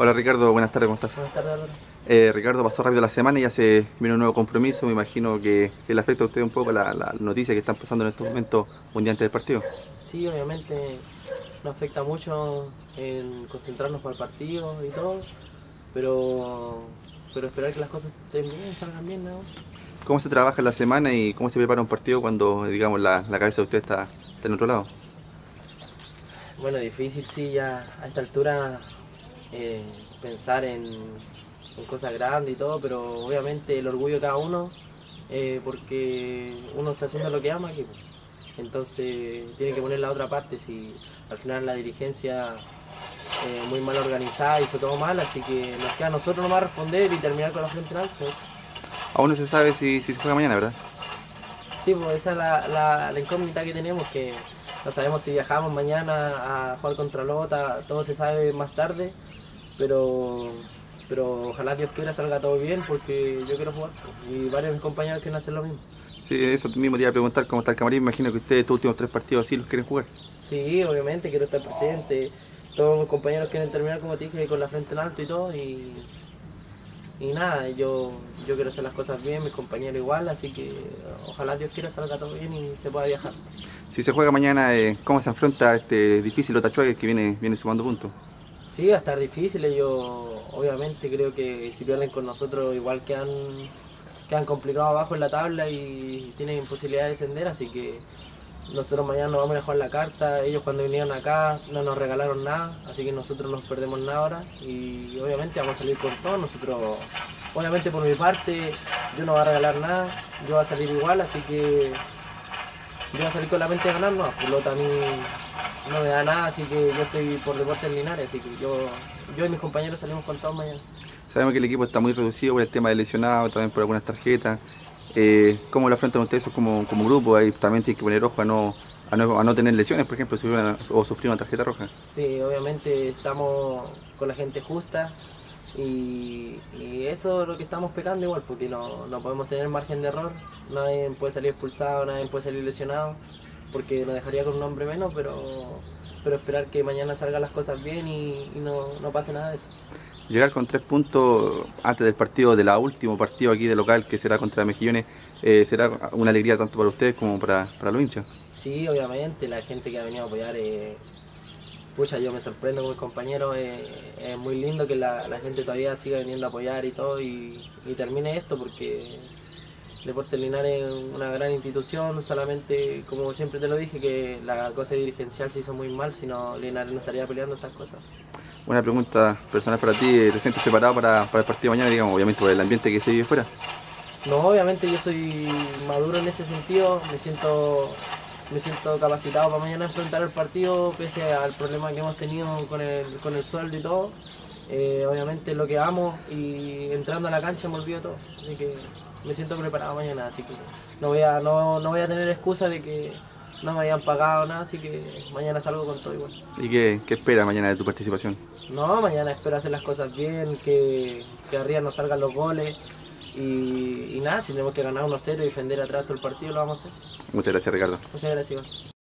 Hola Ricardo, buenas tardes, ¿cómo estás? Buenas tardes, Álvaro. Eh, Ricardo, pasó rápido la semana y ya se viene un nuevo compromiso. Me imagino que, que le afecta a usted un poco la, la noticia que están pasando en estos momentos un día antes del partido. Sí, obviamente nos afecta mucho en concentrarnos para el partido y todo, pero, pero esperar que las cosas estén bien, salgan bien, ¿no? ¿Cómo se trabaja en la semana y cómo se prepara un partido cuando, digamos, la, la cabeza de usted está, está en otro lado? Bueno, difícil, sí, ya a esta altura eh, pensar en, en cosas grandes y todo, pero obviamente el orgullo de cada uno, eh, porque uno está haciendo lo que ama aquí. pues. Entonces tiene que poner la otra parte, si al final la dirigencia eh, muy mal organizada hizo todo mal, así que nos queda a nosotros nomás responder y terminar con la frente en alto. Aún no se sabe si, si se juega mañana, ¿verdad? Sí, pues esa es la, la- la incógnita que tenemos, que no sabemos si viajamos mañana a jugar contra Lota, todo se sabe más tarde, pero, pero ojalá Dios quiera salga todo bien porque yo quiero jugar y varios de mis compañeros quieren hacer lo mismo. Sí, eso mismo te iba a preguntar cómo está el camarín. Imagino que ustedes estos últimos tres partidos sí los quieren jugar. Sí, obviamente quiero estar presente, todos mis compañeros quieren terminar como te dije con la frente en alto y todo y, y nada, yo, yo quiero hacer las cosas bien, mis compañeros igual, así que ojalá Dios quiera salga todo bien y se pueda viajar. Si se juega mañana, eh, ¿cómo se enfrenta este difícil Otachuague que viene, viene sumando puntos? Sí, va a estar difícil. Yo obviamente creo que si pierden con nosotros igual quedan, quedan complicados abajo en la tabla y tienen posibilidad de descender, así que nosotros mañana nos vamos a jugar la carta. Ellos cuando vinieron acá no nos regalaron nada, así que nosotros no perdemos nada ahora y obviamente vamos a salir con todo. Nosotros, obviamente por mi parte, yo no voy a regalar nada, yo voy a salir igual, así que yo voy a salir con la mente de ganar, no, pelota a mí no me da nada, así que yo estoy por Deportes Linares, así que yo, yo y mis compañeros salimos con todo mañana. Sabemos que el equipo está muy reducido por el tema de lesionados, también por algunas tarjetas. Eh, ¿Cómo lo afrontan ustedes como, como grupo? Ahí también tienen que poner ojo a no, a no, a no tener lesiones, por ejemplo, o sufrir una tarjeta roja. Sí, obviamente estamos con la gente justa y, y eso es lo que estamos pecando igual, porque no, no podemos tener margen de error, nadie puede salir expulsado, nadie puede salir lesionado, porque nos dejaría con un hombre menos, pero, pero esperar que mañana salgan las cosas bien y, y no, no pase nada de eso. Llegar con tres puntos antes del partido, de la último partido aquí de local, que será contra Mejillones, eh, será una alegría tanto para ustedes como para, para los hinchas. Sí, obviamente, la gente que ha venido a apoyar, eh, pucha, yo me sorprendo con mis compañeros, eh, es muy lindo que la, la gente todavía siga viniendo a apoyar y todo y, y termine esto porque Deportes Linares es una gran institución, solamente, como siempre te lo dije, que la cosa dirigencial se hizo muy mal, si no Linares no estaría peleando estas cosas. Una pregunta personal para ti, ¿te sientes preparado para, para el partido de mañana, digamos, obviamente por el ambiente que se vive fuera? No, obviamente yo soy maduro en ese sentido, me siento, me siento capacitado para mañana enfrentar el partido, pese al problema que hemos tenido con el, con el sueldo y todo. Eh, obviamente lo que amo y entrando a la cancha me olvido todo. Así que me siento preparado mañana, así que no voy a, no, no voy a tener excusa de que no me hayan pagado nada, así que mañana salgo con todo igual. ¿Y qué, qué esperas mañana de tu participación? No, mañana espero hacer las cosas bien, que, que arriba nos salgan los goles. Y, y nada, si tenemos que ganar 1-0 y defender atrás todo el partido, lo vamos a hacer. Muchas gracias, Ricardo. Muchas gracias. Iván.